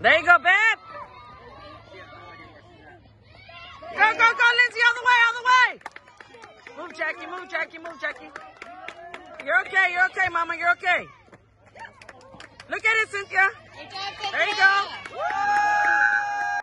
There you go, Ben. Go, go, go, Lindsay, all the way, all the way. Move, Jackie, move, Jackie, move, Jackie. You're okay, you're okay, Mama, you're okay. Look at it, Cynthia.